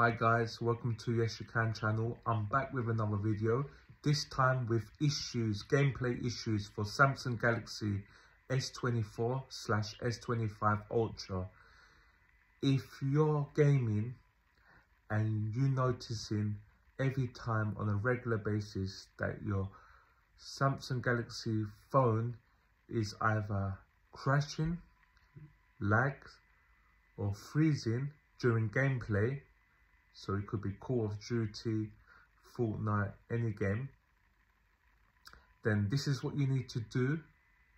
Hi guys, welcome to Yes You Can channel. I'm back with another video, this time with issues, gameplay issues for Samsung Galaxy S24 slash S25 Ultra. If you're gaming and you're noticing every time on a regular basis that your Samsung Galaxy phone is either crashing, lags or freezing during gameplay, so it could be Call of Duty, Fortnite, any game, then this is what you need to do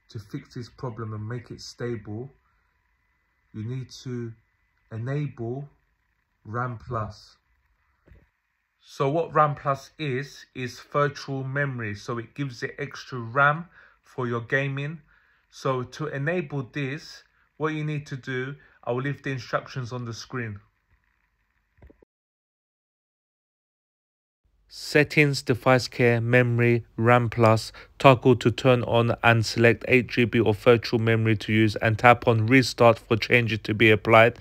to fix this problem and make it stable. You need to enable RAM Plus. So what RAM Plus is, is virtual memory. So it gives it extra RAM for your gaming. So to enable this, what you need to do, I will leave the instructions on the screen. Settings, device care, memory, RAM plus, toggle to turn on and select 8GB of virtual memory to use and tap on restart for changes to be applied.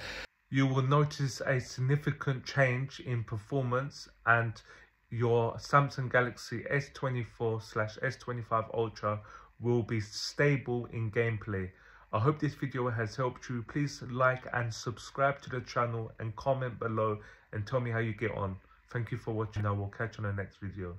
You will notice a significant change in performance and your Samsung Galaxy S24 slash S25 Ultra will be stable in gameplay. I hope this video has helped you. Please like and subscribe to the channel and comment below and tell me how you get on. Thank you for watching. I will catch you on the next video.